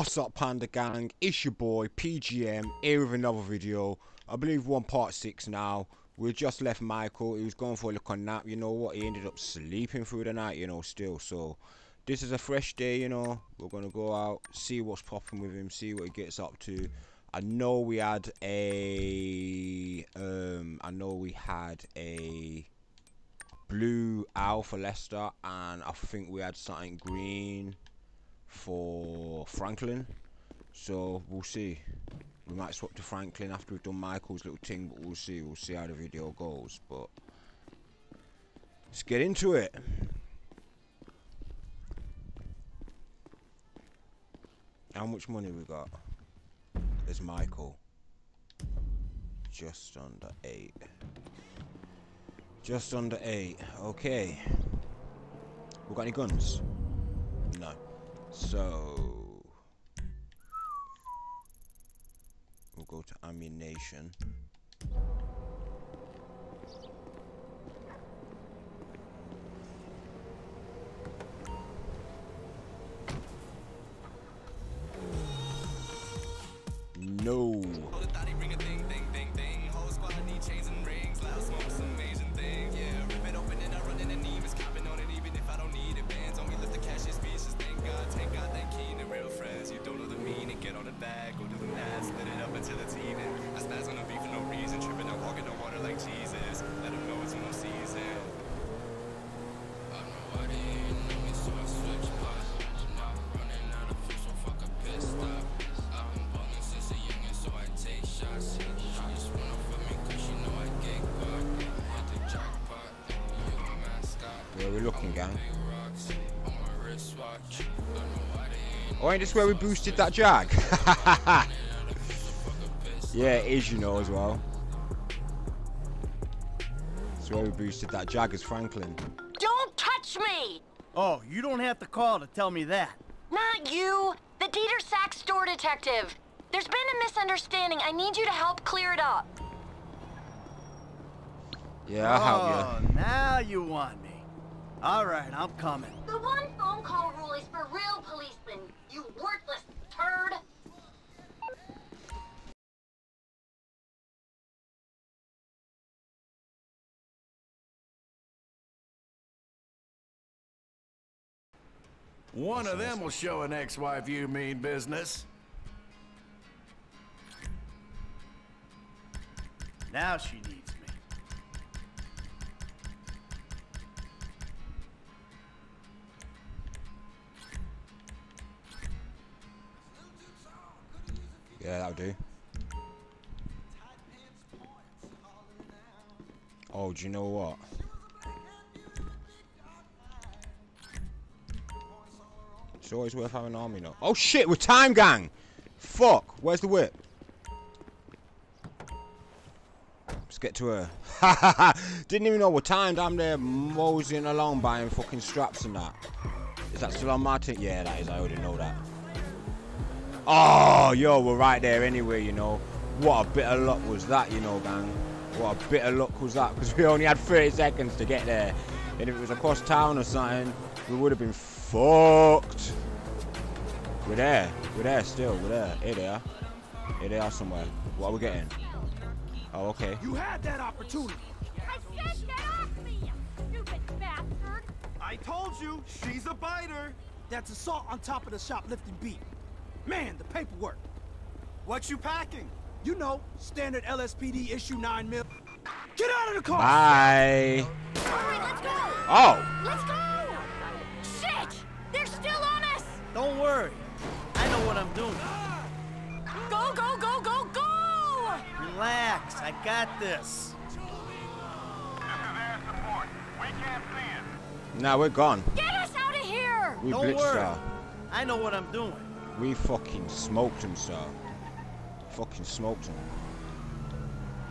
What's up Panda Gang, it's your boy PGM here with another video. I believe one part 6 now. We just left Michael, he was going for a little nap, you know what, he ended up sleeping through the night, you know, still. So, this is a fresh day, you know, we're going to go out, see what's popping with him, see what he gets up to. I know we had a, um, I know we had a blue owl for Lester and I think we had something green for Franklin. So we'll see. We might swap to Franklin after we've done Michael's little thing, but we'll see. We'll see how the video goes. But let's get into it. How much money we got? There's Michael. Just under eight. Just under eight. Okay. We got any guns? No. So we'll go to ammunition. Oh, ain't this where we boosted that Jag? yeah, it is, you know, as well. That's where we boosted that Jag as Franklin. Don't touch me! Oh, you don't have to call to tell me that. Not you! The Dieter Sack store detective! There's been a misunderstanding. I need you to help clear it up. Yeah, I'll help oh, you. now you want me. All right, I'm coming. The one phone call rule is for real policemen, you worthless turd! One of them will show an ex-wife you mean business. Now she needs Yeah, that'll do. Oh, do you know what? It's always worth having an army now. Oh shit, we're time gang! Fuck, where's the whip? Let's get to her. Ha ha ha! Didn't even know we're timed. I'm there moseying along buying fucking straps and that. Is that still on my team? Yeah, that is. I already know that. Oh, yo, we're right there anyway, you know. What a bit of luck was that, you know, gang. What a bit of luck was that, because we only had 30 seconds to get there. And if it was across town or something, we would have been fucked. We're there. We're there still. We're there. Here they are. Here they are somewhere. What are we getting? Oh, okay. You had that opportunity. I said get off me, you stupid bastard! I told you, she's a biter. That's assault on top of the shoplifting beat. Man, the paperwork. What you packing? You know, standard LSPD issue 9 mil. Get out of the car! Bye. Alright, let's go! Oh. Let's go! Shit! They're still on us! Don't worry. I know what I'm doing. Go, go, go, go, go! Relax, I got this. Now we're gone. Get us out of here! We Don't blitzed worry. her. I know what I'm doing. We fucking smoked him, sir. Fucking smoked him.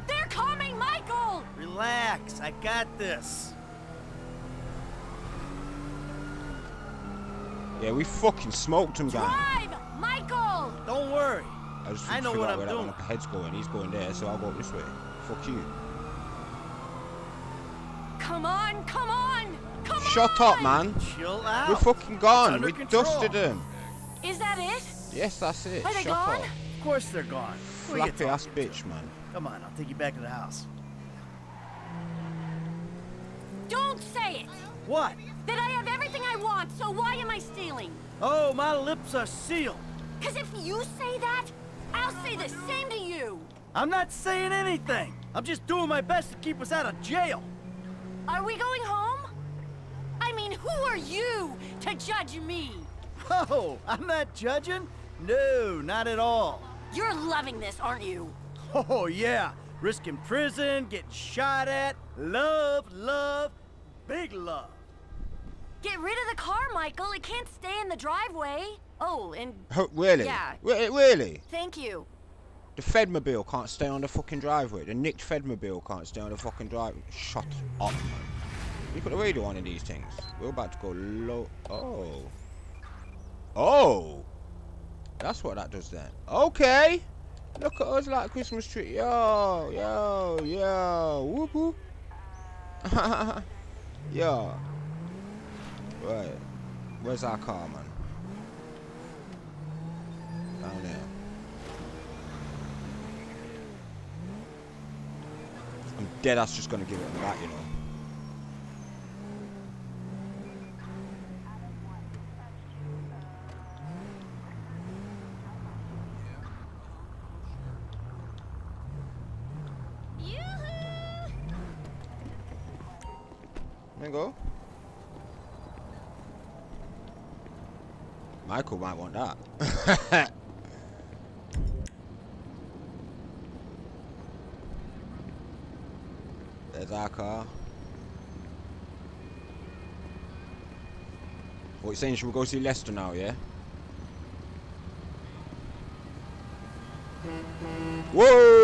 They're coming, Michael! Relax, I got this. Yeah, we fucking smoked him, guy. Drive! Michael! Don't worry. I just I know what I'm where that doing. one up ahead's going. He's going there, so I'll go this way. Fuck you. Come on, come on! Come Shut on! Shut up, man. Chill out. We're fucking gone. under We control. dusted him. Is that it? Yes, that's it. Are they Shut gone? up. Of course they're gone. Who are you Flappy ass bitch, man. Come on, I'll take you back to the house. Don't say it! What? That I have everything I want, so why am I stealing? Oh, my lips are sealed. Cause if you say that, I'll say the same to you! I'm not saying anything. I'm just doing my best to keep us out of jail. Are we going home? I mean, who are you to judge me? Oh, I'm not judging? No, not at all. You're loving this, aren't you? Oh, yeah. Risking prison, getting shot at. Love, love, big love. Get rid of the car, Michael. It can't stay in the driveway. Oh, and Ho- really? Yeah. Re- really? thank you. The Fedmobile can't stay on the fucking driveway. The nicked Fedmobile can't stay on the fucking driveway. Shut up, man. You put the radio on in these things. We're about to go low. Oh. Oh. That's what that does then. Okay. Look at us like Christmas tree. Yo, yo, yo. Whoop whoop. yo. Right. Where's our car, man? Down there. I'm dead ass just gonna give it a back, you know. There you go. Michael might want that. There's our car. What you saying? Should we go see Lester now? Yeah. Whoa!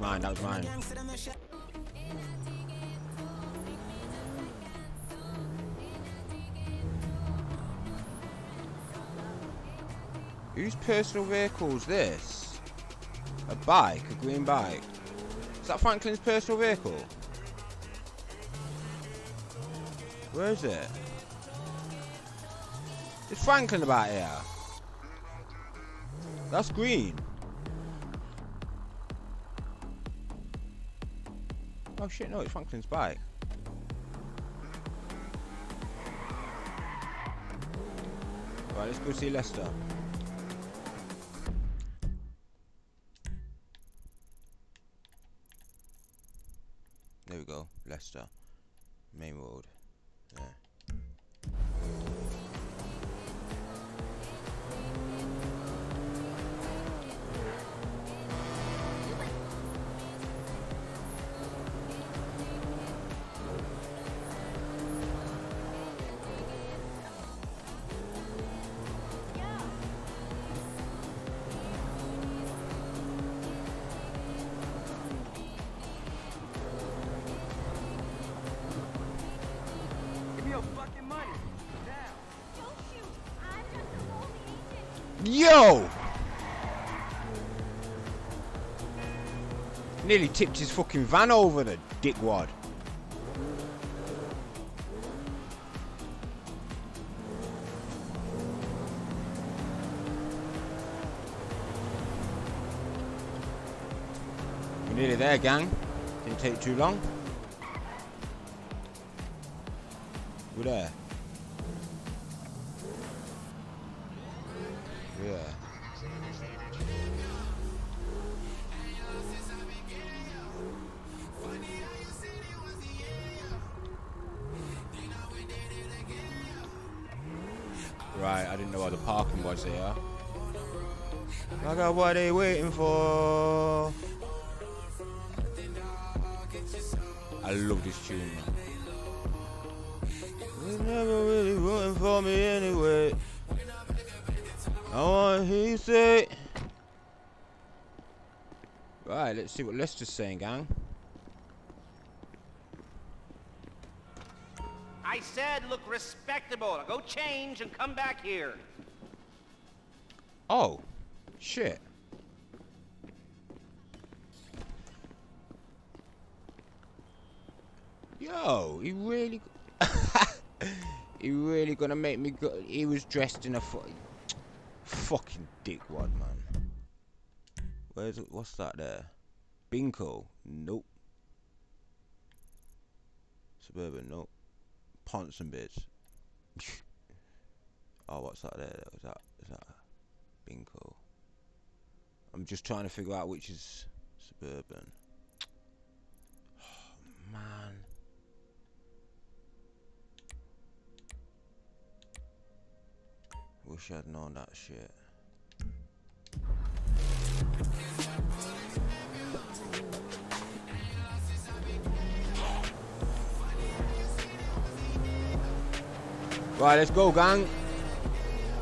Mine. That was mine. Whose personal vehicle is this? A bike? A green bike? Is that Franklin's personal vehicle? Where is it? Is Franklin about here? That's green. Oh shit, no, it's Franklin's bike. Right, let's go see Lester. Yo! Nearly tipped his fucking van over the dickwad. We're nearly there, gang. Didn't take too long. We're there. See what Lester's saying, gang. I said look respectable. Now go change and come back here. Oh, shit. Yo, he really, he really gonna make me go. He was dressed in a fu fucking dickwad, man. Where's? What's that there? Binco? Nope. Suburban? Nope. Ponsonbys. oh, what's that there? Is that is that Binco? I'm just trying to figure out which is suburban. Oh, man. Wish I'd known that shit. Right, let's go, gang.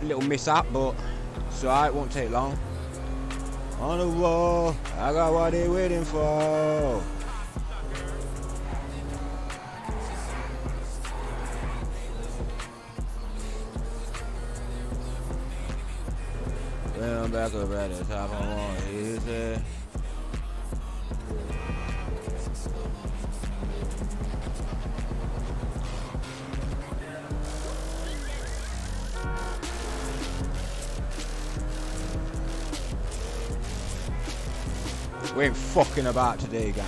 Little miss mishap, but it's alright, won't take long. On the wall, I got what they waiting for. When I'm back up at the top, I want his head. We ain't fucking about today, gang.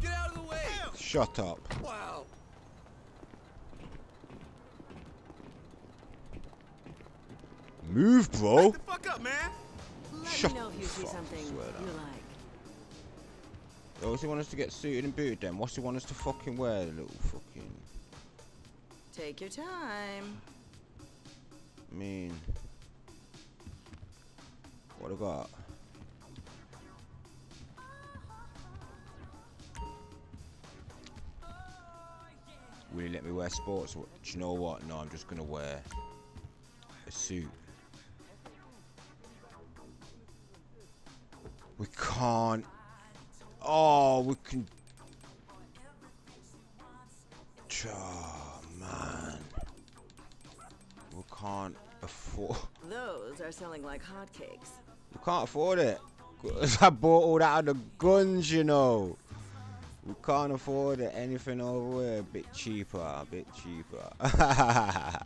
Get out of the way! Shut up. Wow. Move, bro. Fuck up, man! Let Shut me know if you see something you like. Yo, what's he want us to get suited and booted then? What's he want us to fucking wear, little fucking... Take your time. I mean... What I got? Will you let me wear sports? Do you know what? No, I'm just gonna wear a suit. We can't. Oh, we can. Oh, man. We can't afford. Those are selling like hotcakes. We can't afford it. 'Cause I bought all that out of the guns, you know. We can't afford it. Anything over here, a bit cheaper, a bit cheaper.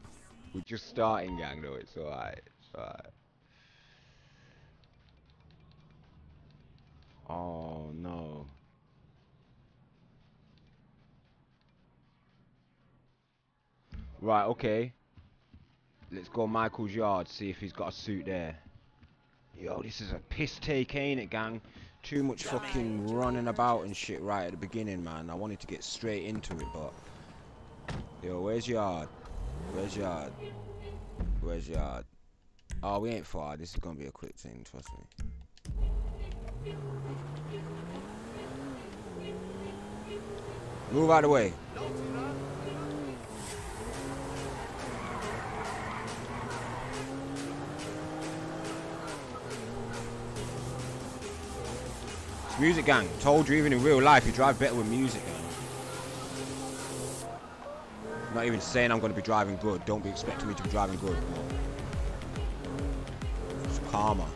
We're just starting, gang, though. It's alright. It's alright. Oh, no. Right, okay. Let's go Michael's yard, see if he's got a suit there. Yo, this is a piss take, ain't it, gang? Too much fucking running about and shit right at the beginning, man. I wanted to get straight into it, but... Yo, where's yard? Where's yard? Where's yard? Oh, we ain't far. This is gonna be a quick thing, trust me. Move out of the way. It's music gang. Told you even in real life you drive better with music gang. Not even saying I'm gonna be driving good. Don't be expecting me to be driving good. It's karma.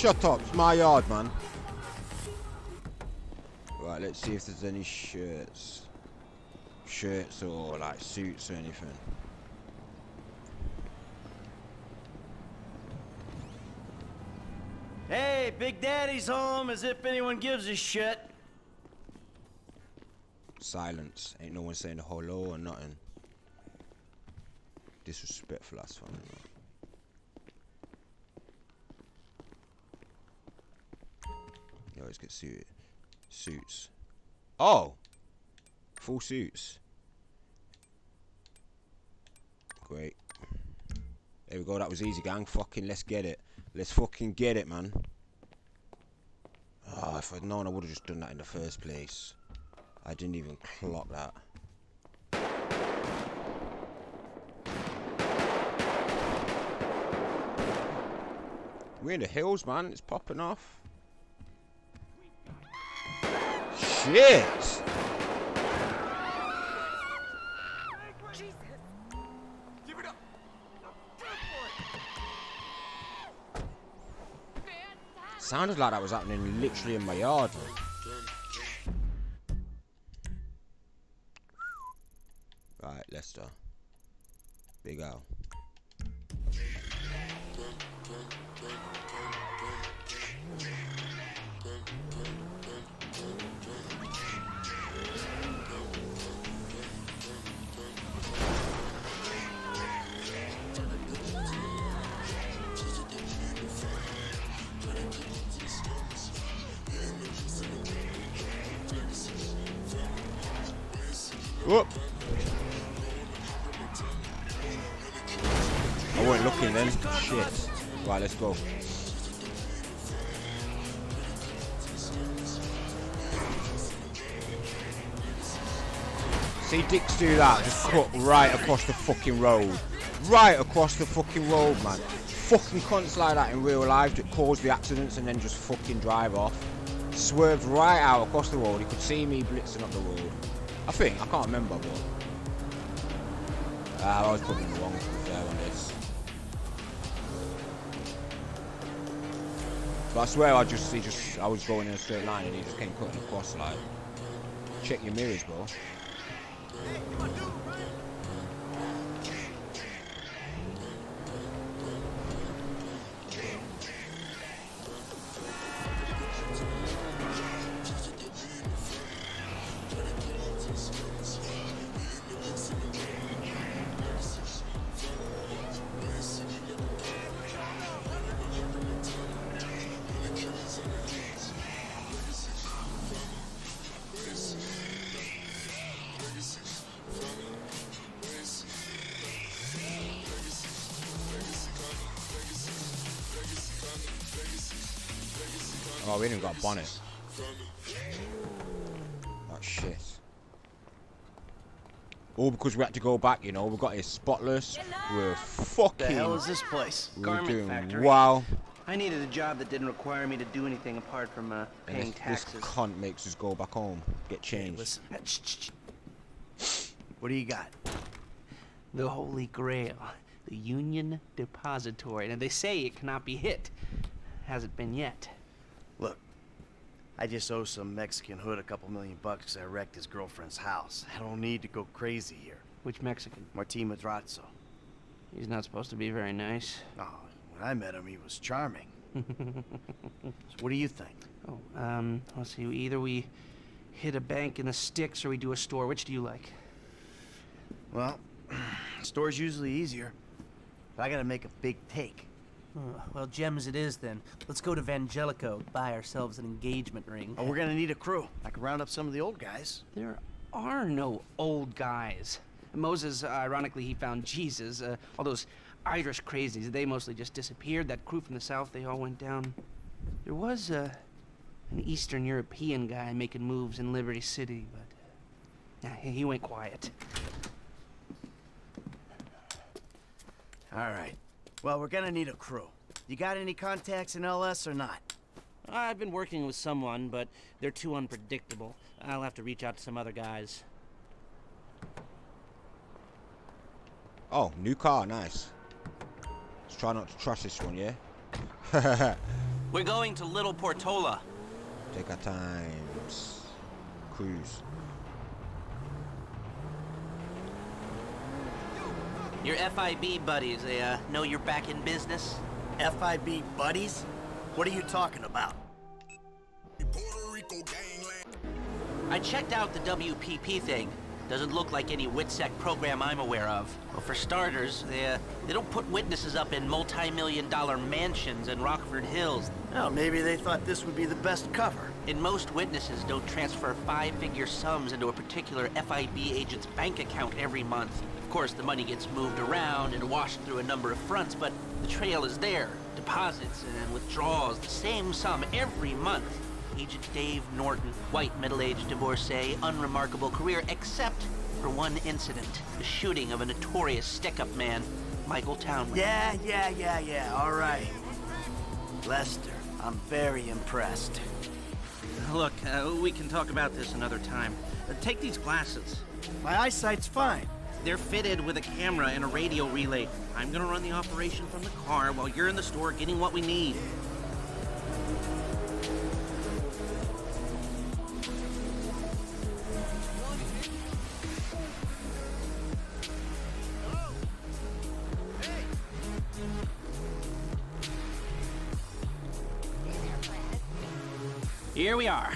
Shut up, it's my yard, man. Right, let's see if there's any shirts. Shirts or like suits or anything. Hey, Big Daddy's home as if anyone gives a shit. Silence. Ain't no one saying hello or nothing. Disrespectful as fuck. You always get suited. Suits. Oh! Full suits. Great. There we go, that was easy, gang. Fucking let's get it. Let's fucking get it, man. Ah, if I'd known, I would have just done that in the first place. I didn't even clock that. We're in the hills, man. It's popping off. Shit! Sounded like that was happening literally in my yard. Right, Lester. Big Al. Whoop. I wasn't looking then. Shit. Right, let's go. See dicks do that, just cut right across the fucking road. Right across the fucking road, man. Fucking cunts like that in real life that cause the accidents and then just fucking drive off. Swerved right out across the road. He could see me blitzing up the road. I think, I can't remember, but... Uh, I was probably wrong, to be on this. But I swear I just, he just, I was going in a straight line and he just came cutting across, like... Check your mirrors, bro. Oh, we didn't got a bonnet. Oh shit. All because we had to go back, you know. We got it spotless. We're fucking. The hell is this place? We're Garment doing factory. wow. I needed a job that didn't require me to do anything apart from uh, paying this, this cunt makes us go back home, get changed. Listen. Shh, shh, shh. What do you got? The Holy Grail, the Union Depository. Now they say it cannot be hit. Hasn't been yet. I just owe some Mexican hood a couple million bucks 'cause I wrecked his girlfriend's house. I don't need to go crazy here. Which Mexican? Martin Madrazo. He's not supposed to be very nice. Oh, when I met him, he was charming. so what do you think? Oh, um, let's see. Either we hit a bank in the sticks or we do a store. Which do you like? Well, store's usually easier, but I gotta make a big take. Well, gems it is then. Let's go to Vangelico, buy ourselves an engagement ring. Oh, we're gonna need a crew. I can round up some of the old guys. There are no old guys. Moses, uh, ironically, he found Jesus. Uh, all those Irish crazies, they mostly just disappeared. That crew from the south, they all went down. There was uh, an Eastern European guy making moves in Liberty City, but uh, he he went quiet. All right. Well, we're gonna need a crew. You got any contacts in LS or not? I've been working with someone, but they're too unpredictable. I'll have to reach out to some other guys. Oh, new car, nice. Let's try not to trust this one, yeah? We're going to Little Portola. Take our times. Cruise. Your FIB buddies, they uh, know you're back in business? FIB buddies? What are you talking about? I checked out the WPP thing. Doesn't look like any WITSEC program I'm aware of. Well, for starters, they, uh, they don't put witnesses up in multi-million dollar mansions in Rockford Hills. Well, maybe they thought this would be the best cover. And most witnesses don't transfer five-figure sums into a particular FIB agent's bank account every month. Of course, the money gets moved around and washed through a number of fronts, but the trail is there. Deposits and withdrawals, the same sum every month. Agent Dave Norton, white middle-aged divorcee, unremarkable career, except for one incident. The shooting of a notorious stick-up man, Michael Townley. Yeah, yeah, yeah, yeah, all right. Lester, I'm very impressed. Look, uh, we can talk about this another time. Uh, take these glasses. My eyesight's fine. They're fitted with a camera and a radio relay. I'm gonna run the operation from the car while you're in the store getting what we need. Here we are.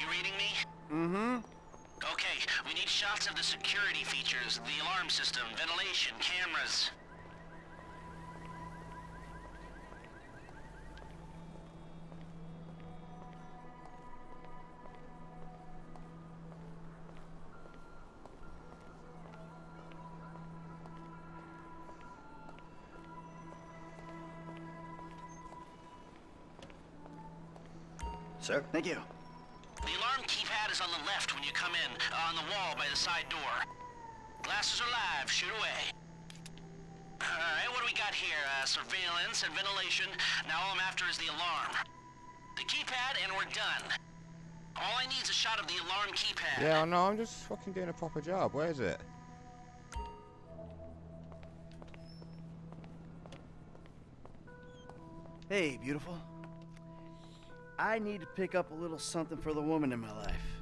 You reading me? Mm-hmm. Okay, we need shots of the security features, the alarm system, ventilation, cameras. Sir, thank you. The alarm keypad is on the left when you come in, uh, on the wall by the side door. Glasses are live, shoot away. Alright, what do we got here? Uh, surveillance and ventilation. Now all I'm after is the alarm. The keypad and we're done. All I need is a shot of the alarm keypad. Yeah, I know. I'm just fucking doing a proper job. Where is it? Hey, beautiful. I need to pick up a little something for the woman in my life.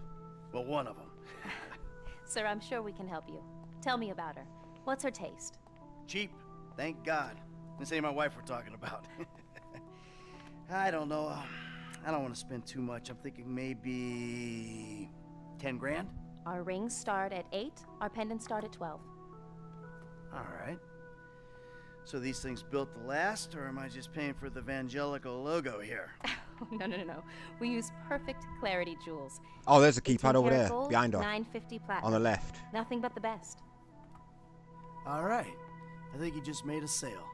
Well, one of them. Sir, I'm sure we can help you. Tell me about her. What's her taste? Cheap, thank God. This ain't my wife we're talking about. I don't know. I don't want to spend too much. I'm thinking maybe 10 grand? Our rings start at 8, our pendants start at 12. All right. So these things built to last, or am I just paying for the Vangelico logo here? no, no, no, no. We use perfect clarity jewels. Oh, there's a 18 keypad over there, gold, behind her. 950 platinum. On the left. Nothing but the best. All right. I think you just made a sale.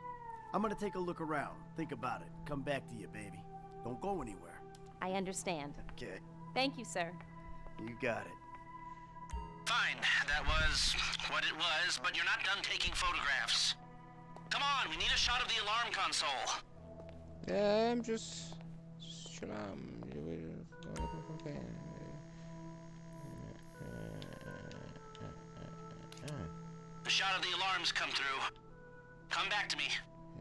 I'm gonna take a look around, think about it, come back to you, baby. Don't go anywhere. I understand. Okay. Thank you, sir. You got it. Fine, that was what it was, but you're not done taking photographs. Come on, we need a shot of the alarm console. Yeah, I'm just. Shut up. The shot of the alarms come through. Come back to me.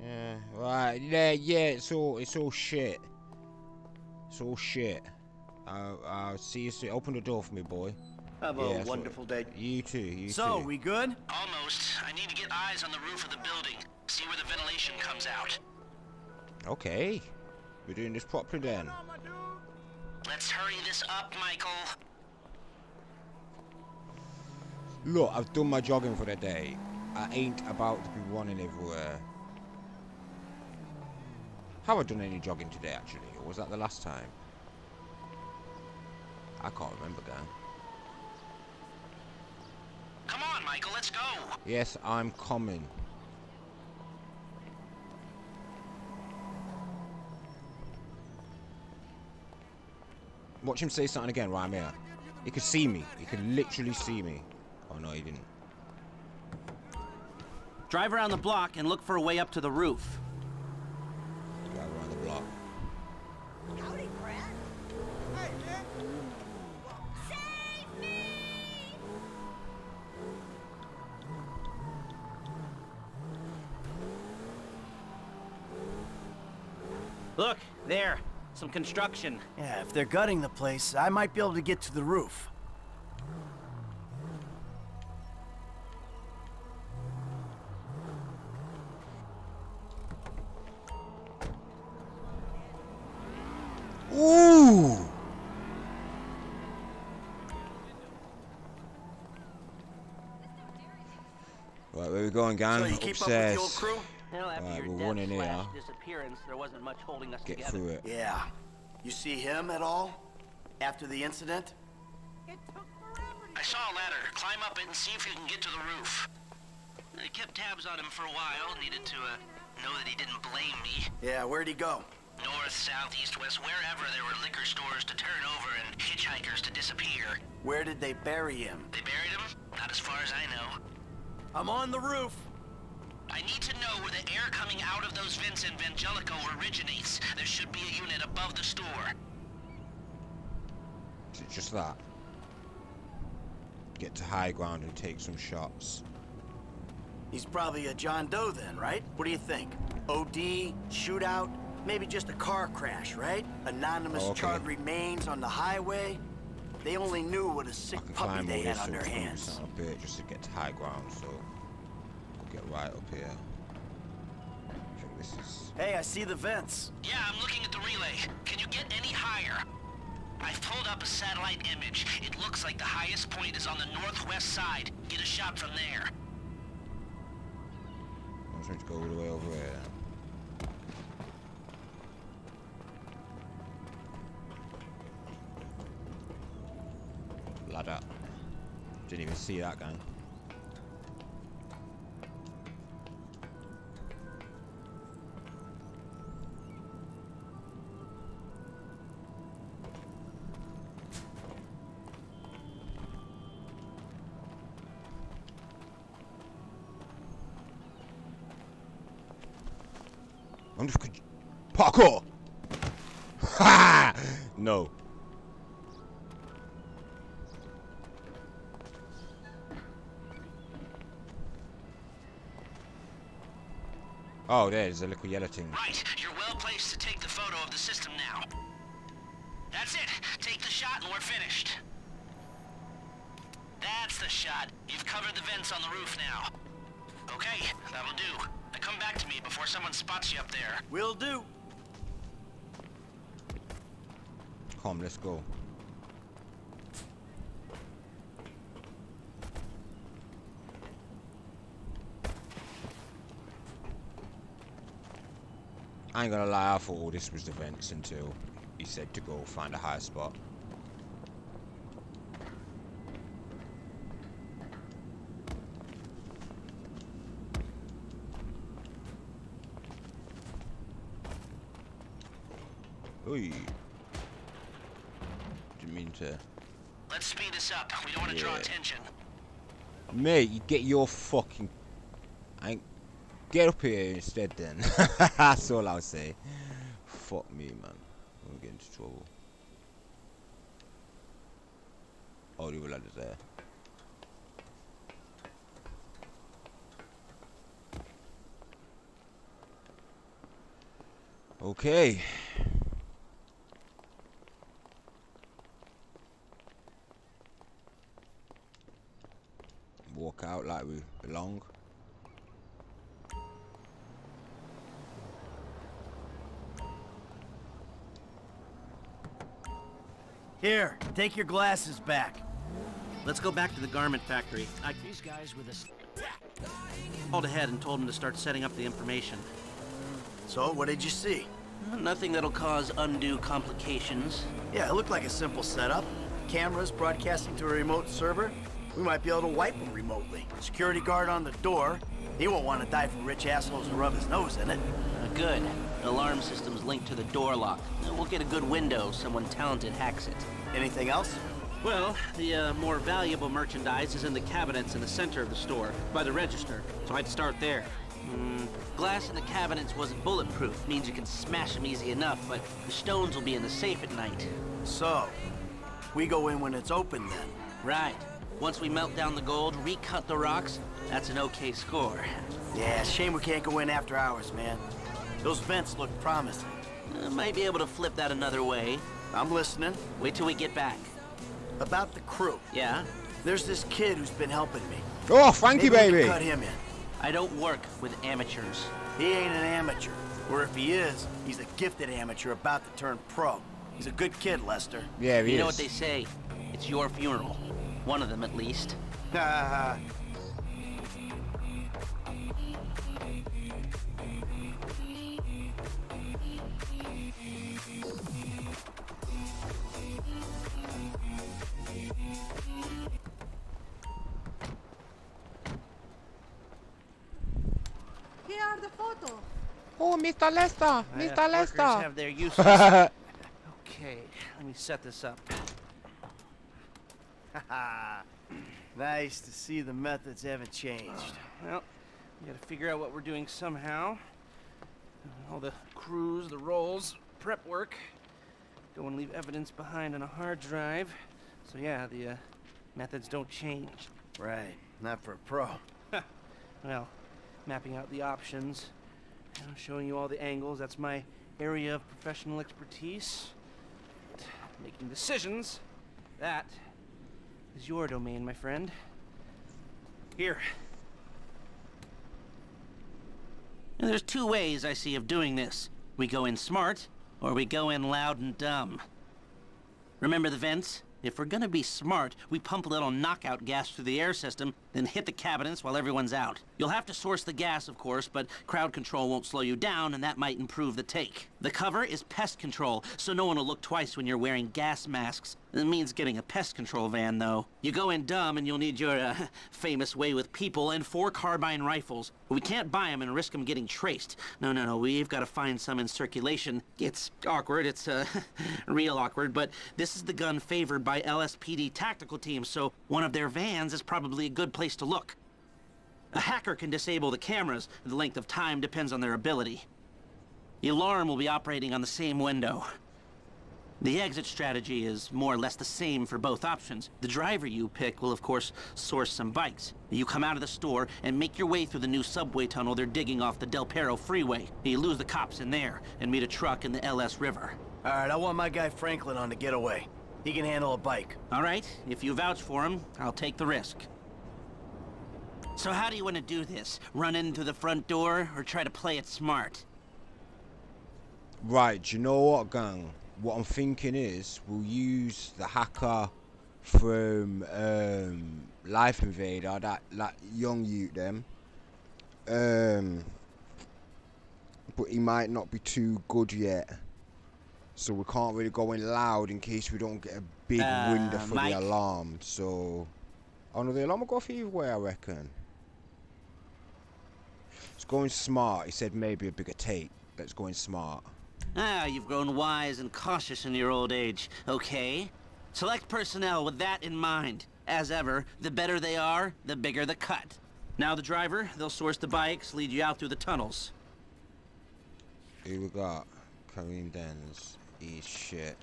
Yeah, right. Yeah, yeah. It's all. It's all shit. It's all shit. I'll, I'll see you soon. Open the door for me, boy. Have Yeah, a that's what- wonderful day. You too. You So, too. we good? Almost. I need to get eyes on the roof of the building. See where the ventilation comes out. Okay. We're doing this properly then. Let's hurry this up, Michael. Look, I've done my jogging for the day. I ain't about to be running everywhere. Have I done any jogging today, actually? Or was that the last time? I can't remember, gang. Come on, Michael, let's go. Yes, I'm coming. Watch him say something again while I'm here. He could see me. He could literally see me. Oh no, he didn't. Drive around the block and look for a way up to the roof. Drive around the block. Howdy, Brad. Hey, man. Save me! Look, there. Some construction. Yeah, if they're gutting the place, I might be able to get to the roof. Ooh! Right, where we going, gang? So you keep up with the old crew? Well, after Right, we're death running here. slash disappearance, there wasn't much holding us Get together. through it. Yeah. You see him at all? After the incident? I saw a ladder. Climb up it and see if you can get to the roof. I kept tabs on him for a while. Needed to uh, know that he didn't blame me. Yeah, where'd he go? North, south, east, west, wherever there were liquor stores to turn over and hitchhikers to disappear. Where did they bury him? They buried him? Not as far as I know. I'm on the roof. I need to know where the air coming out of those vents in Vangelico originates. There should be a unit above the store. Is it just that? Get to high ground and take some shots. He's probably a John Doe then, right? What do you think? OD, shootout, maybe just a car crash, right? Anonymous Oh, okay. charred remains on the highway. They only knew what a sick puppy they had on their up and hands. something up here just to get to high ground, so we'll get right up here. I think this is Hey, I see the vents. Yeah, I'm looking at the relay. Can you get any higher? I've pulled up a satellite image. It looks like the highest point is on the northwest side. Get a shot from there. I'm just going to go all the way over here. Ladder. Didn't even see that gang. I wonder if could parkour. Ha! No. Oh, there's a little yellow thing. Right, you're well placed to take the photo of the system now. That's it. Take the shot and we're finished. That's the shot. You've covered the vents on the roof now. Okay, that'll do. Now come back to me before someone spots you up there. Will do. Come, let's go. I ain't gonna lie, I thought all this was the vents until he said to go find a high spot. Oi. Didn't mean to. Let's speed this up. We don't want to draw Yeah. attention. Mate, you get your fucking. I. Get up here instead then. That's all I'll say. Fuck me, man. I'm getting into trouble. Oh, the other ladder's there. Okay. Walk out like we belong. Here, take your glasses back. Let's go back to the garment factory. I These guys with us. called ahead and told him to start setting up the information. So, what did you see? Nothing that'll cause undue complications. Yeah, it looked like a simple setup. Cameras broadcasting to a remote server. We might be able to wipe them remotely. Security guard on the door. He won't want to die for rich assholes who rub his nose in it. Uh, good. The alarm system's linked to the door lock. We'll get a good window. Someone talented hacks it. Anything else? Well, the uh, more valuable merchandise is in the cabinets in the center of the store, by the register, so I'd start there. Mm, glass in the cabinets wasn't bulletproof. Means you can smash them easy enough, but the stones will be in the safe at night. So, we go in when it's open then. Right. Once we melt down the gold, recut the rocks, that's an okay score. Yeah, shame we can't go in after hours, man. Those vents look promising. Uh, might be able to flip that another way. I'm listening. Wait till we get back. About the crew. Yeah? There's this kid who's been helping me. Oh, Frankie, Maybe baby. cut him in. I don't work with amateurs. He ain't an amateur. Or if he is, he's a gifted amateur about to turn pro. He's a good kid, Lester. Yeah, he you know what they say? It's your funeral. One of them, at least. Ha Here are the photos. Oh, Mr. Lester, Uh, Mr. workers Lester. have their uses. okay, let me set this up. nice to see the methods haven't changed. Well, we gotta figure out what we're doing somehow. All the crews, the rolls, prep work. Don't want to leave evidence behind on a hard drive. So yeah, the uh, methods don't change. Right, not for a pro. Well, mapping out the options, you know, showing you all the angles. That's my area of professional expertise. Making decisions. That is your domain, my friend. Here. There's two ways I see of doing this. We go in smart, or we go in loud and dumb. Remember the vents? If we're gonna be smart, we pump a little knockout gas through the air system, then hit the cabinets while everyone's out. You'll have to source the gas, of course, but crowd control won't slow you down, and that might improve the take. The cover is pest control, so no one will look twice when you're wearing gas masks. It means getting a pest control van, though. You go in dumb, and you'll need your uh, famous way with people and four carbine rifles. We can't buy them and risk them getting traced. No, no, no, we've got to find some in circulation. It's awkward, it's uh, real awkward, but this is the gun favored by LSPD tactical teams, so one of their vans is probably a good place to look. A hacker can disable the cameras. The length of time depends on their ability. The alarm will be operating on the same window. The exit strategy is more or less the same for both options. The driver you pick will, of course, source some bikes. You come out of the store and make your way through the new subway tunnel they're digging off the Del Perro freeway. You lose the cops in there and meet a truck in the LS River. All right, I want my guy Franklin on the getaway. He can handle a bike. All right, if you vouch for him, I'll take the risk. So how do you want to do this? Run in through the front door or try to play it smart? Right, you know what, gang? What I'm thinking is we'll use the hacker from um, Life Invader, that that young youth them. Um, but he might not be too good yet, so we can't really go in loud in case we don't get a big Uh, window for Mike? the alarm. So, oh no, the alarm will go off either way, I reckon. It's going smart. He said maybe a bigger tape. Let's go in smart. Ah, you've grown wise and cautious in your old age. Okay. Select personnel with that in mind. As ever, the better they are, the bigger the cut. Now the driver, they'll source the bikes, lead you out through the tunnels. Who we got? Karim Denz. He's shit.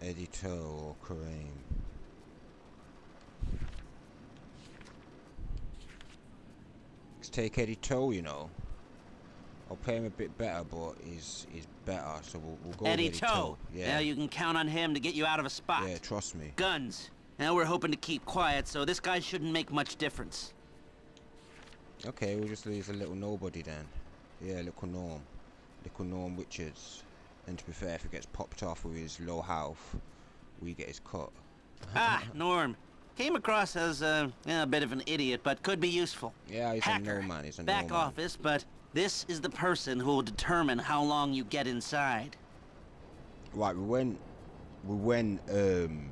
Eddie Toh or Karim. Take Eddie Toh, you know. I'll pay him a bit better, but he's he's better, so we'll, we'll go Eddie with Eddie Toh. Yeah. Now you can count on him to get you out of a spot. yeah, trust me. Guns. Now we're hoping to keep quiet, so this guy shouldn't make much difference. Okay, we'll just leave a little nobody then. Yeah, little Norm. Little Norm Richards. And to be fair, if he gets popped off with his low health, we get his cut. ah, Norm. Came across as uh, yeah, a bit of an idiot, but could be useful. Yeah, he's Hacker. a no man, he's a Back no man. office, but this is the person who will determine how long you get inside. Right, we went we went um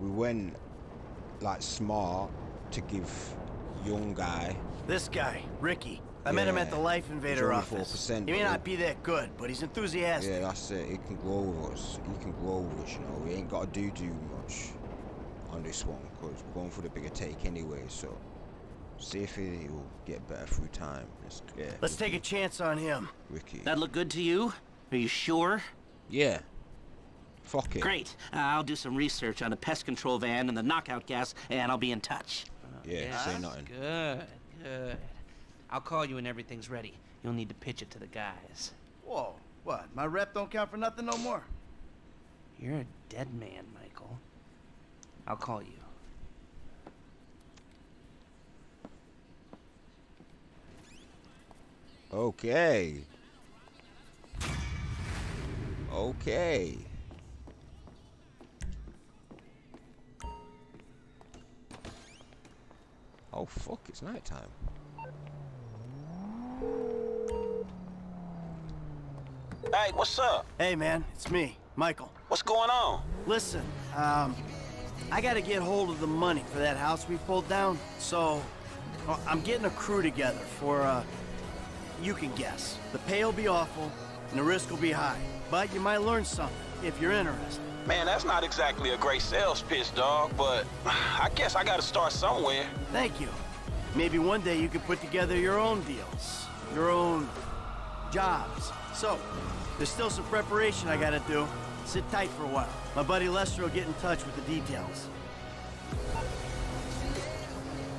we went like smart to give young guy This guy, Rickie. I met him at the Life Invader only office. 4%, He may not be that good, but he's enthusiastic. Yeah, that's it. He can grow with us. He can grow with us, you know. We ain't got to do too much on this one because we're going for the bigger take anyway. So see if he will get better through time. Let's, yeah, Let's take a chance on him. Rickie. That look good to you? Are you sure? Yeah. Fuck it. Great. Uh, I'll do some research on the pest control van and the knockout gas, and I'll be in touch. Yeah, say nothing. Good, good. I'll call you when everything's ready. You'll need to pitch it to the guys. Whoa, what? My rep don't count for nothing no more? You're a dead man, Michael. I'll call you. Okay. Okay. Oh fuck, it's nighttime. Hey, what's up? Hey, man, it's me, Michael. What's going on? Listen, um, I gotta get hold of the money for that house we pulled down, so well, I'm getting a crew together for, uh, you can guess. The pay will be awful, and the risk will be high, but you might learn something if you're interested. Man, that's not exactly a great sales pitch, dog, but I guess I gotta start somewhere. Thank you. Maybe one day you could put together your own deals, your own jobs. So, there's still some preparation I gotta do. Sit tight for a while. My buddy Lester will get in touch with the details.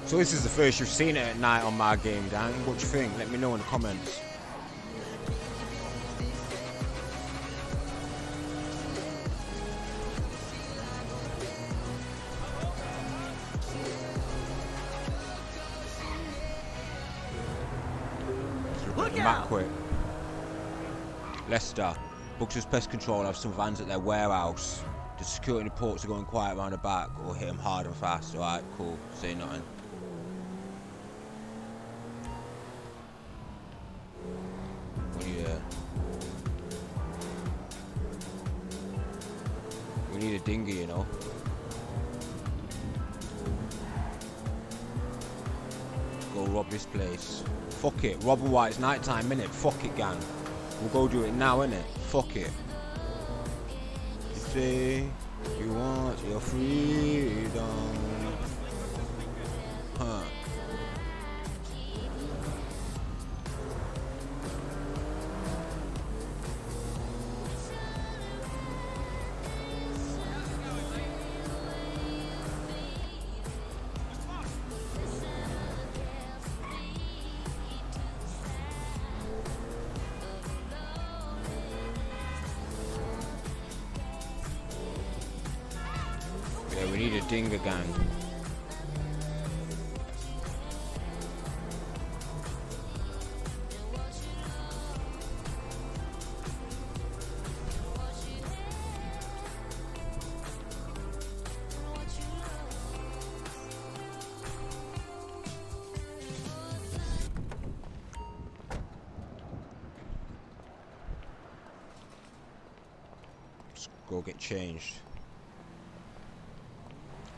So this is the first you've seen it at night on my game, gang. What do you think? Let me know in the comments. Look out! quick. Lester. Bugstars Pest Control have some vans at their warehouse. The security reports are going quiet around the back or hit them hard and fast. Alright, cool. Say nothing. A... We need a dinghy, you know. Go rob this place. Fuck it. Rob White, it's night time, innit? Fuck it, gang. We'll go do it now, innit? Fuck it. You say you want your freedom. Go get changed.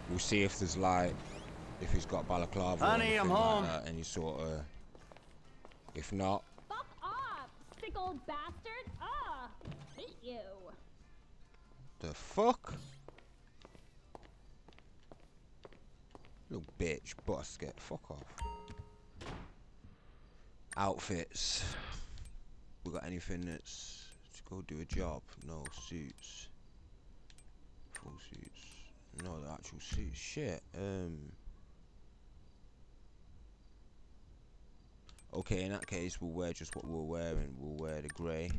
We'll see if there's like, if he's got balaclava. or Honey, I'm anything like home. that, any sort of. If not, Fuck off, sick old bastard! Ah, hate you. the fuck? Little bitch, basket. Fuck off. Outfits. We got anything that's to go do a job? No suits. No, the actual suits. Shit. Um. Okay, in that case, we'll wear just what we're wearing. We'll wear the grey.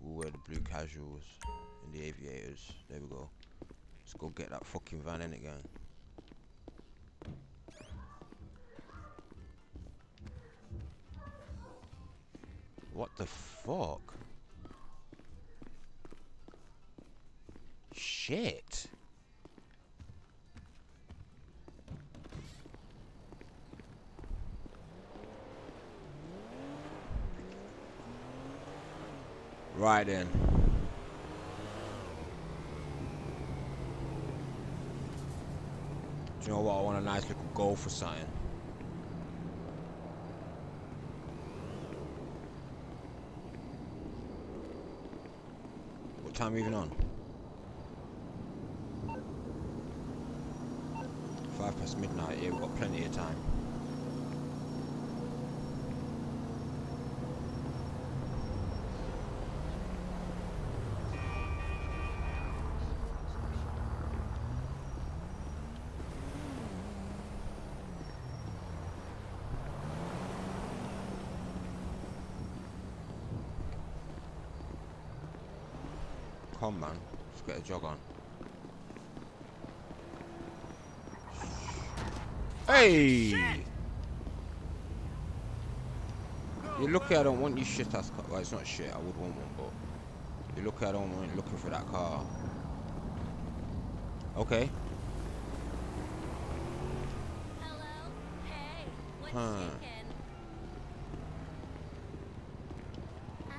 We'll wear the blue casuals and the aviators. There we go. Let's go get that fucking van in again. What the fuck? Shit. Right in. Do you know what? I want a nice little goal for something. What time are we even on? five past midnight here, we've got plenty of time. Come on, man, let's get a jog on. Hey! You're lucky I don't want you shit ass car. Well, it's not shit, I would want one, but you're lucky I don't want looking for that car. Okay. Huh.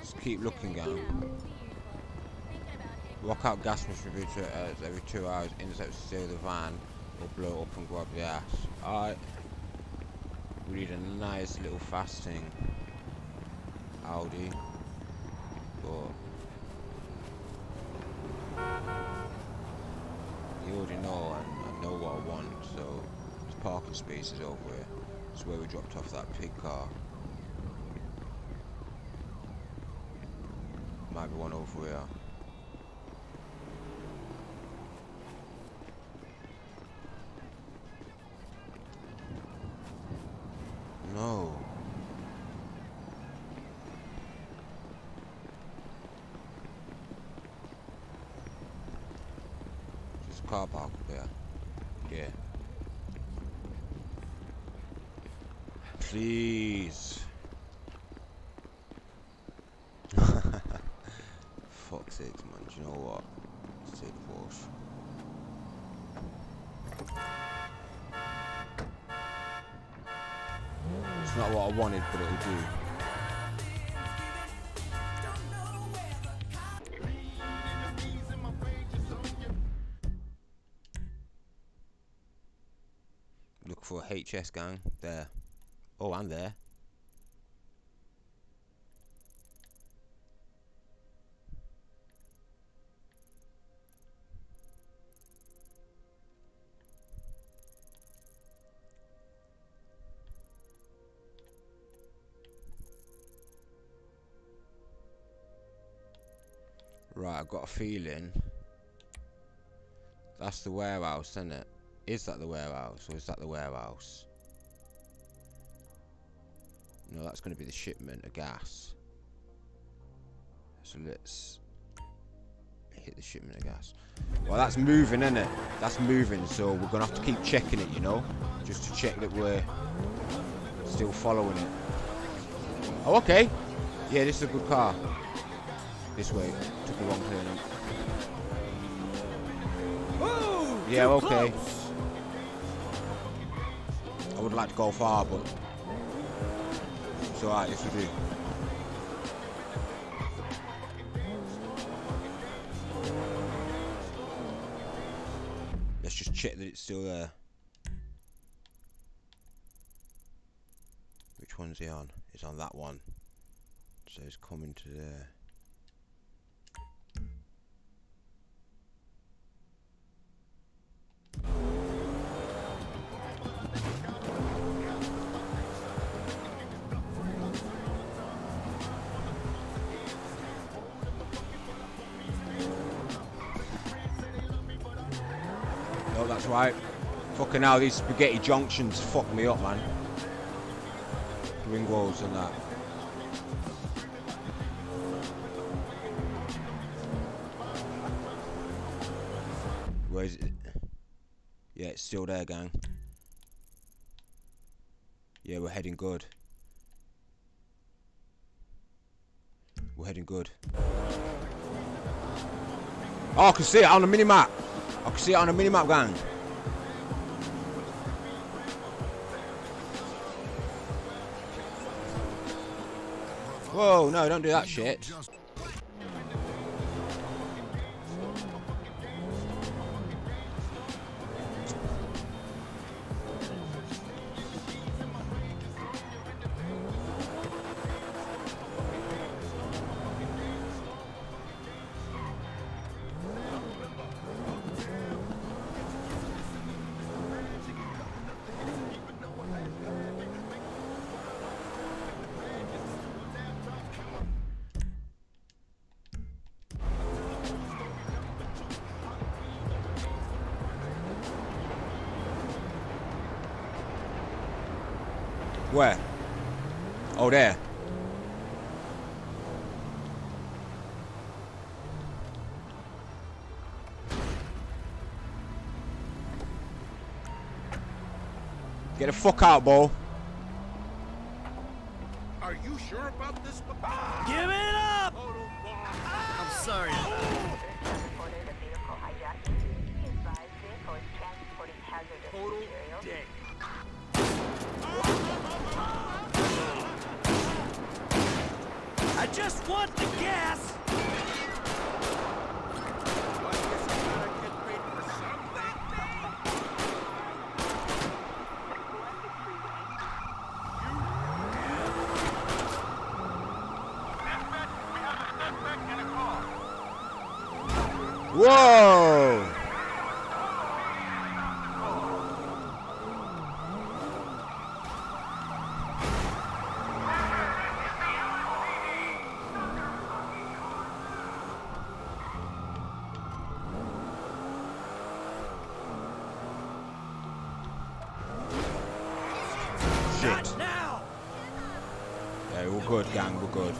Just keep looking, gang. Walk out gas must be every two hours. Intercept steal the van or blow up and grab the ass. Alright. We need a nice little fast thing. Audi. But you already know and I know what I want, so there's parking spaces over here. It's where we dropped off that pig car. Might be one over here. No. There's a car park up there. Yeah. Please. Fuck's sakes, man. Do you know what? Let's take the Porsche. It's not what I wanted, but it'll do. Look for a HS gang. There. Oh, and there. Got a feeling that's the warehouse, isn't it? Is that the warehouse, or is that the warehouse? No, that's going to be the shipment of gas. So let's hit the shipment of gas. Well, that's moving, isn't it? That's moving, so we're going to have to keep checking it, you know? Just to check that we're still following it. Oh, okay. Yeah, this is a good car. This way. Took a wrong turn. Yeah, okay. I would like to go far, but it's alright, yes we do. Let's just check that it's still there. Which one's he on? It's on that one. So it's coming to there. That's right. Fucking hell, these spaghetti junctions fuck me up, man. Ringwalls and that. Where is it? Yeah, it's still there, gang. Yeah, we're heading good. We're heading good. Oh, I can see it on the mini-map. I can see it on the mini-map, gang. Whoa, no, don't do that shit. there. Get the fuck out, Bo. Are you sure about this? Ah! Give it up! Ah! I'm sorry. Total. I just want the gas! Whoa! Shit. Now! Yeah, we're good, gang. We're good.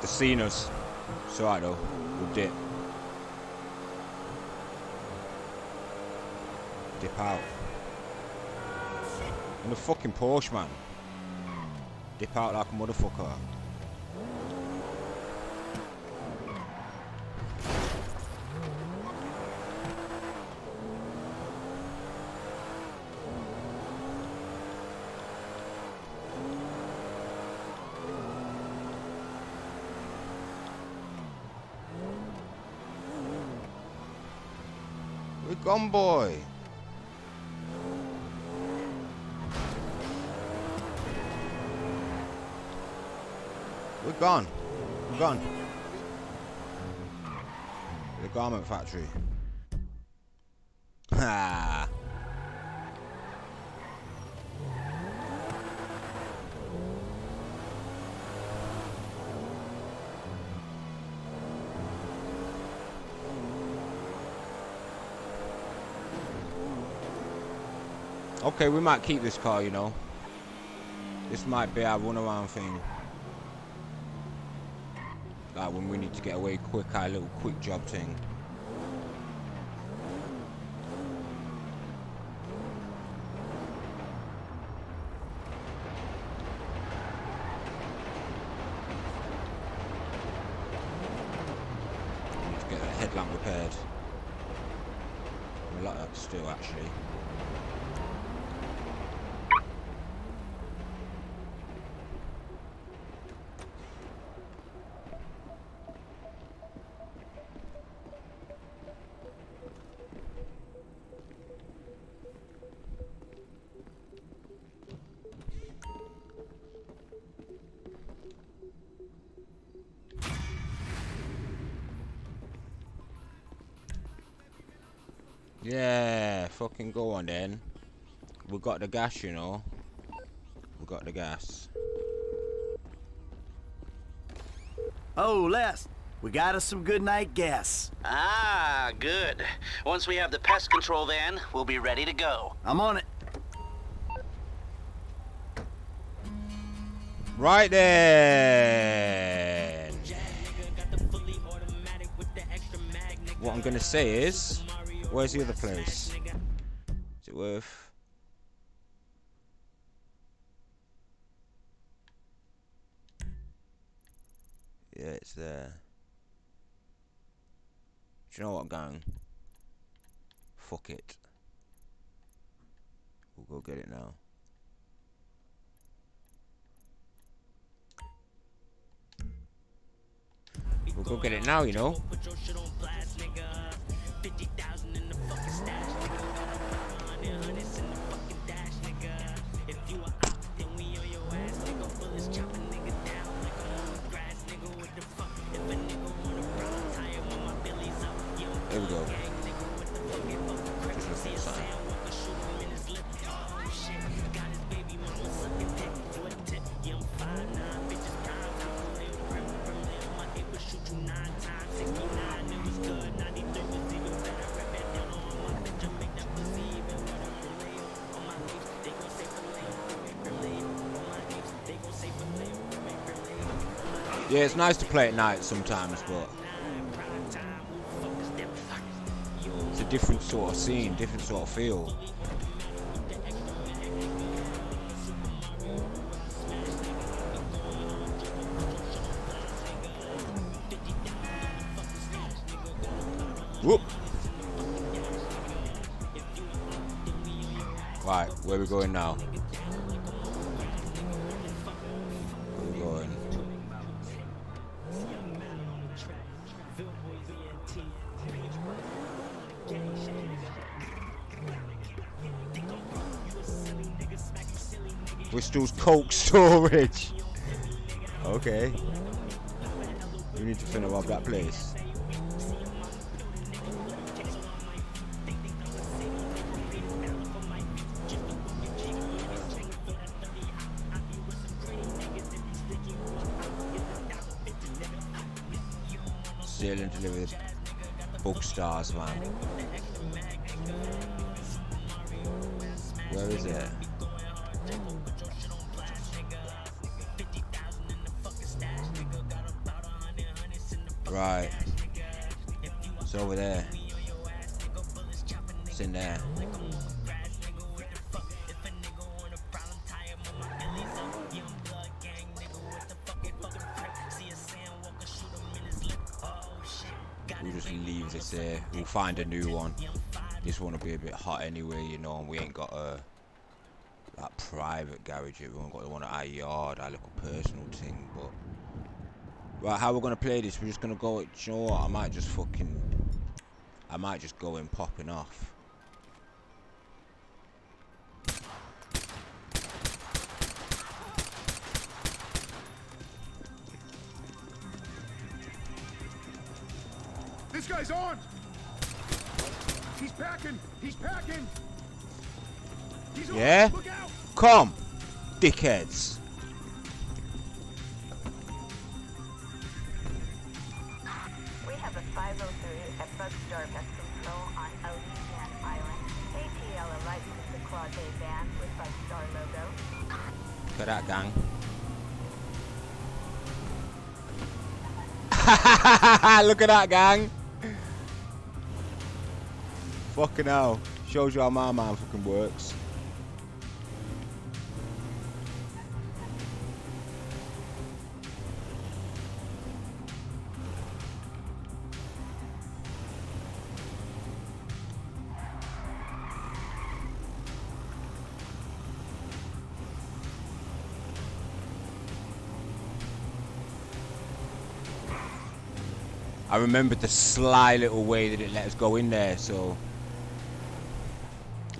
They've seen us. It's alright though. We'll dip. Dip out. And the fucking Porsche, man. Dip out like a motherfucker. We're gone, boy. We're gone. We're gone. The garment factory. Ha. Okay, we might keep this car, you know. This might be our runaround thing. Like when we need to get away quick, our little quick job thing. Fucking go on then. We got the gas, you know. We got the gas. Oh, Les, we got us some good night gas. Ah, good. Once we have the pest control van, we'll be ready to go. I'm on it. Right then. What I'm gonna say is, where's the other place? Yeah, it's there. Do you know what, gang? Fuck it. We'll go get it now. We'll go get it now, you know. There Yeah, it's nice to play at night sometimes, but it's a different sort of scene, different sort of feel. Whoop. Right, where we going now? Bristol's Coke storage. Okay. We need to finish up that place. Sale and delivered book stars, man. Right. It's over there. It's in there. We'll just leave this there. We'll find a new one. This one will be a bit hot anyway, you know, and we ain't got a that private garage. Haven't got the one at our yard, our little personal thing, but Right, how we're gonna play this? We're just gonna go. You know what? I might just fucking. I might just go in popping off. This guy's on. He's packing! He's packing! He's! Yeah? Come, dickheads. 503 at Bugstar Vessel Flow on Ocean Island. ATL alights with the Claude van with Bugstar logo. Look at that gang. Look at that gang. Fucking hell. Shows you how my man fucking works. I remembered the sly little way that it let us go in there, so.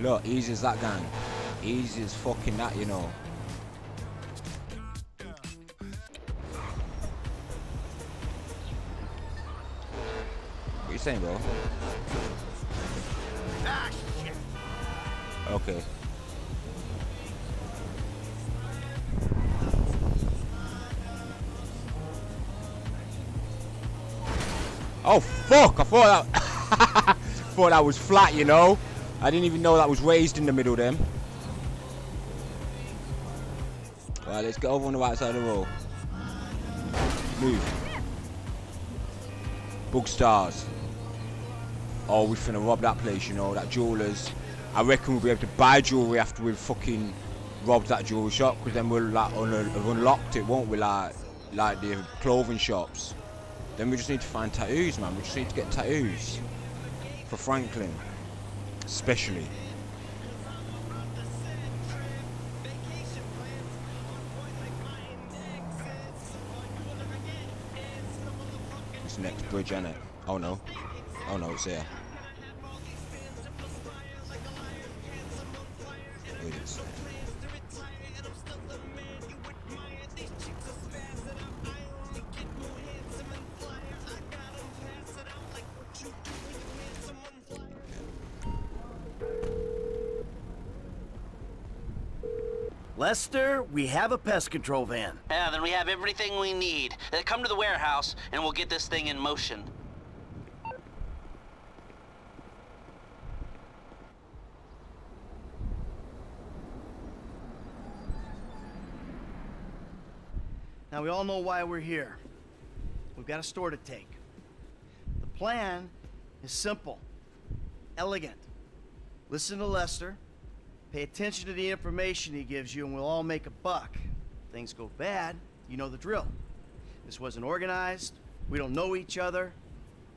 Look, easy as that gang. Easy as fucking that, you know. What are you saying, bro? Ah, shit! Okay. Fuck! I thought that thought that was flat, you know. I didn't even know that was raised in the middle. Then. Right, let's get over on the right side of the road. Move. Bugstars. Oh, we finna rob that place, you know, that jewelers. I reckon we'll be able to buy jewelry after we've fucking robbed that jewelry shop, because then we'll like un unlocked it, won't we? Like, like the clothing shops. Then we just need to find tattoos, man. We just need to get tattoos for Franklin, especially. It's next bridge, ain't it? Oh no. Oh no, it's here. It is. Lester, we have a pest control van. Yeah, then we have everything we need. Uh, come to the warehouse, and we'll get this thing in motion. Now we all know why we're here. We've got a store to take. The plan is simple, elegant. Listen to Lester, pay attention to the information he gives you, and we'll all make a buck. If things go bad, you know the drill. This wasn't organized, we don't know each other.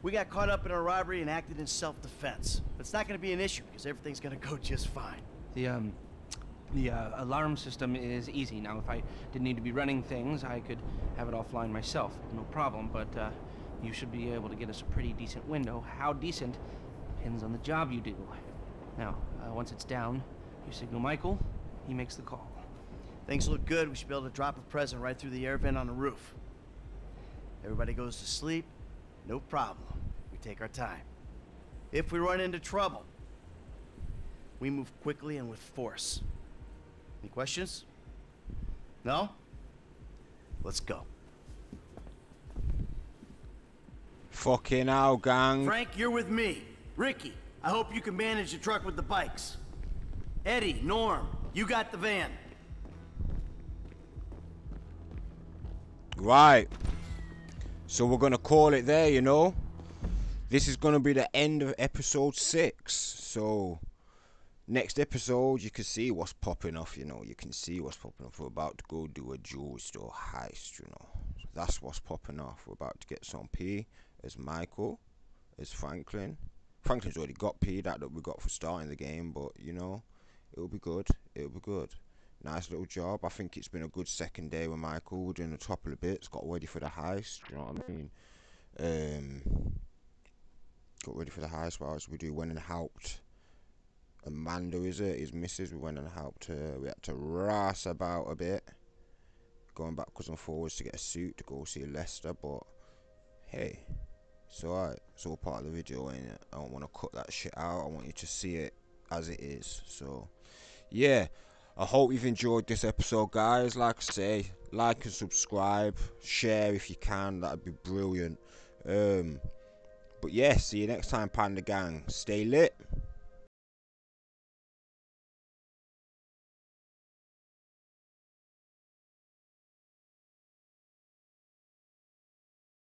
We got caught up in a robbery and acted in self-defense. But it's not gonna be an issue, because everything's gonna go just fine. The, um, the uh, alarm system is easy. Now, if I didn't need to be running things, I could have it offline myself. No problem, but uh, you should be able to get us a pretty decent window. How decent depends on the job you do. Now, uh, once it's down, you signal Michael, he makes the call. Things look good. We should be able to drop a present right through the air vent on the roof. Everybody goes to sleep, no problem. We take our time. If we run into trouble, we move quickly and with force. Any questions? No? Let's go. Fucking hell, gang. Frank, you're with me. Rickie, I hope you can manage the truck with the bikes. Eddie, Norm, you got the van. Right. So we're gonna call it there, you know. This is gonna be the end of episode six. So next episode you can see what's popping off, you know. You can see what's popping off. We're about to go do a jewelry store heist, you know. That's what's popping off. We're about to get some P as Michael, as Franklin. Franklin's already got P that that we got for starting the game, but you know, it'll be good. It'll be good. Nice little job. I think it's been a good second day with Michael. We're doing a couple of bits. Got ready for the heist. You know what I mean? Um, got ready for the heist. What else we do? Went and helped Amanda, is it? His missus. We went and helped her. We had to ras about a bit. Going backwards and forwards to get a suit to go see Lester. but hey, it's alright. It's all part of the video, and I don't want to cut that shit out. I want you to see it as it is. So, yeah. I hope you've enjoyed this episode, guys. Like I say, like and subscribe, share if you can. That'd be brilliant. Um, but yeah, see you next time, Panda Gang. Stay lit.